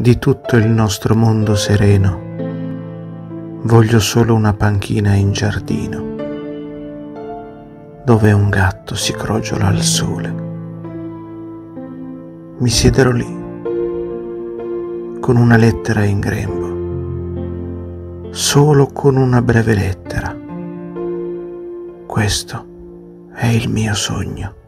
di tutto il nostro mondo sereno. Voglio solo una panchina in giardino, dove un gatto si crogiola al sole. Mi siederò lì, con una lettera in grembo, solo con una breve lettera. Questo è il mio sogno.